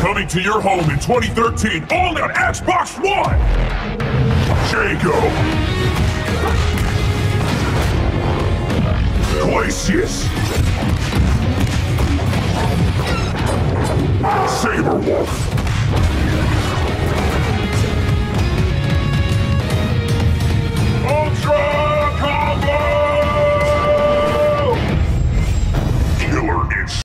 Coming to your home in 2013, only on Xbox One! Jago! Glacius! Saber Wolf!